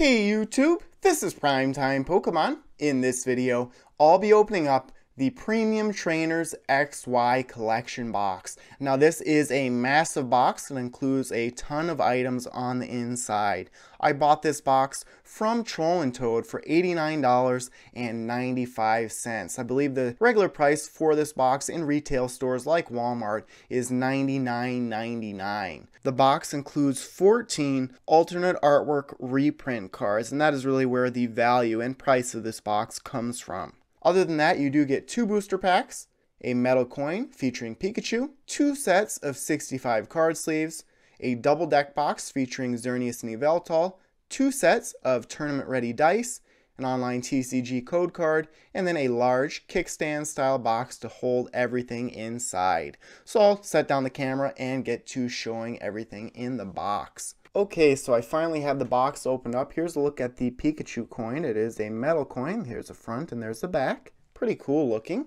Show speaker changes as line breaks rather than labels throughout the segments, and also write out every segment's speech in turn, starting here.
Hey YouTube, this is Primetime Pokemon. In this video, I'll be opening up the Premium Trainers XY Collection Box. Now this is a massive box that includes a ton of items on the inside. I bought this box from Troll and Toad for $89.95. I believe the regular price for this box in retail stores like Walmart is $99.99. The box includes 14 alternate artwork reprint cards and that is really where the value and price of this box comes from. Other than that, you do get two booster packs, a metal coin featuring Pikachu, two sets of 65 card sleeves, a double deck box featuring Xerneas and Yveltal, two sets of tournament ready dice, an online TCG code card, and then a large kickstand style box to hold everything inside. So I'll set down the camera and get to showing everything in the box. Okay, so I finally have the box opened up. Here's a look at the Pikachu coin. It is a metal coin. Here's the front and there's the back. Pretty cool looking.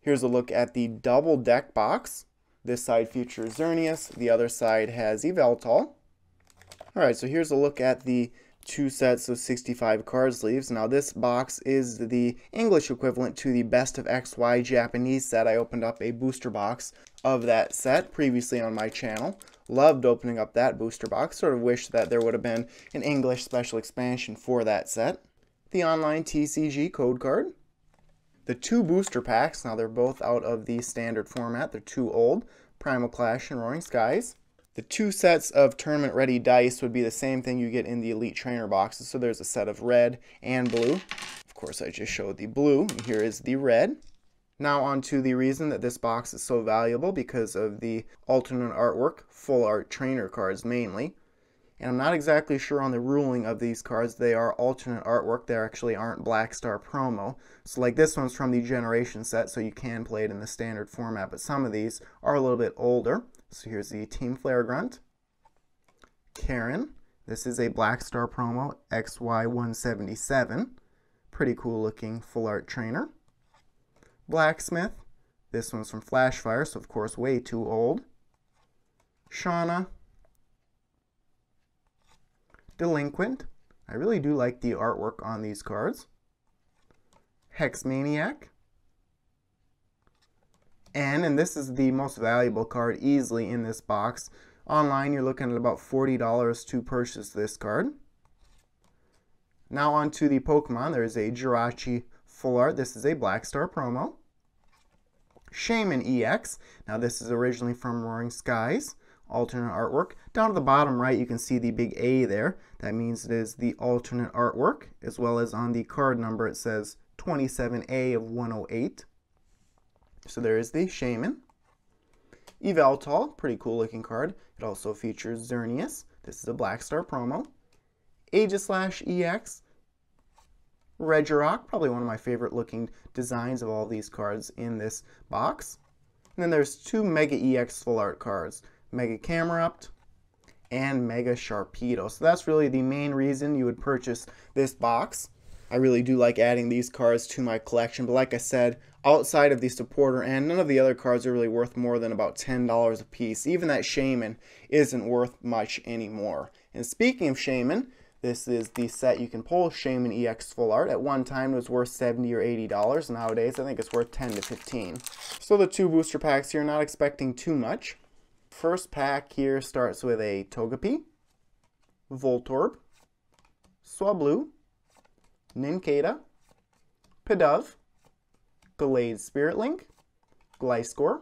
Here's a look at the double deck box. This side features Xerneas. The other side has Yveltal. Alright, so here's a look at the two sets of 65 card sleeves. Now this box is the English equivalent to the Best of XY Japanese set. I opened up a booster box of that set previously on my channel. Loved opening up that booster box. Sort of wish that there would have been an English special expansion for that set. The online TCG code card. The two booster packs, now they're both out of the standard format. They're too old. Primal Clash and Roaring Skies. The two sets of tournament ready dice would be the same thing you get in the Elite Trainer boxes. So there's a set of red and blue. Of course, I just showed the blue. Here is the red. Now on to the reason that this box is so valuable because of the alternate artwork, full art trainer cards mainly. And I'm not exactly sure on the ruling of these cards. They are alternate artwork. They actually aren't Black Star promo. So like this one's from the Generation set, so you can play it in the standard format. But some of these are a little bit older. So here's the Team Flare Grunt. Karen. This is a Black Star promo, XY177. Pretty cool looking full art trainer. Blacksmith. This one's from Flashfire, so of course way too old. Shauna. Delinquent. I really do like the artwork on these cards. Hex Maniac. N, and this is the most valuable card easily in this box. Online, you're looking at about $40 to purchase this card. Now on to the Pokemon. There is a Jirachi Full Art. This is a Black Star promo. Shaymin EX. Now this is originally from Roaring Skies. Alternate artwork. Down at the bottom right, you can see the big A there. That means it is the alternate artwork, as well as on the card number it says 27A of 108. So there is the Shaman. Yveltal, pretty cool looking card. It also features Xerneas. This is a Black Star promo. Aegislash EX. Regirock, probably one of my favorite looking designs of all these cards in this box. And then there's two Mega EX full art cards. Mega Camerupt N Mega Sharpedo. So that's really the main reason you would purchase this box. I really do like adding these cards to my collection, but like I said, outside of the supporter and none of the other cards are really worth more than about $10 a piece. Even that Shaymin isn't worth much anymore. And speaking of Shaymin, this is the set you can pull, Shaymin EX Full Art. At one time it was worth 70 or $80. Nowadays I think it's worth 10 to 15 So the two booster packs here, not expecting too much. First pack here starts with a Togepi, Voltorb, Swablu, Nincada, Pidove, Gallade Spirit Link, Gliscor,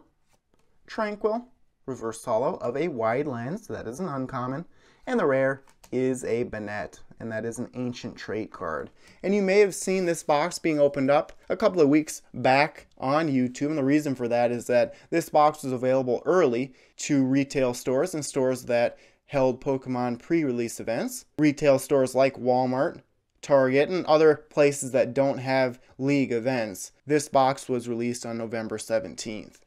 Tranquill, Reverse Holo of a wide lens, that is an uncommon, and the rare is a Banette, and that is an ancient trait card. And you may have seen this box being opened up a couple of weeks back on YouTube, and the reason for that is that this box was available early to retail stores and stores that held Pokemon pre-release events. Retail stores like Walmart, Target, and other places that don't have league events. This box was released on November 17th.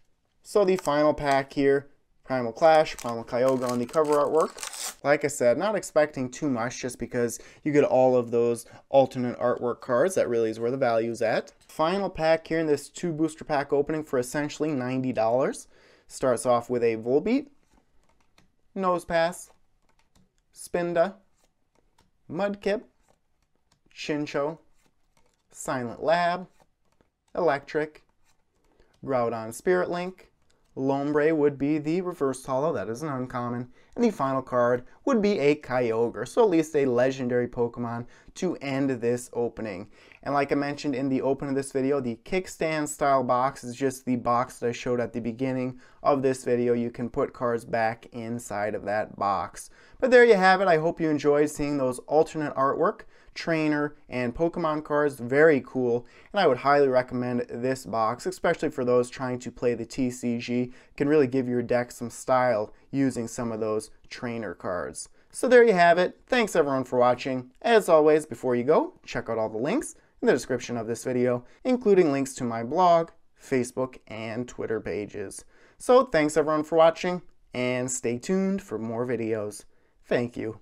So the final pack here, Primal Clash, Primal Kyogre on the cover artwork. Like I said, not expecting too much just because you get all of those alternate artwork cards. That really is where the value is at. Final pack here in this two booster pack opening for essentially $90. Starts off with a Volbeat, Nosepass, Spinda, Mudkip, Chinchou, Silent Lab, Electrike, Groudon Spirit Link, Lombre would be the reverse holo, that is an uncommon, and the final card would be a Kyogre, so at least a legendary Pokemon to end this opening. And like I mentioned in the open of this video, the kickstand style box is just the box that I showed at the beginning of this video. You can put cards back inside of that box. But there you have it. I hope you enjoyed seeing those alternate artwork trainer, and Pokemon cards. Very cool, and I would highly recommend this box, especially for those trying to play the TCG. can really give your deck some style using some of those trainer cards. So there you have it. Thanks everyone for watching. As always, before you go, check out all the links in the description of this video, including links to my blog, Facebook, and Twitter pages. So thanks everyone for watching, and stay tuned for more videos. Thank you.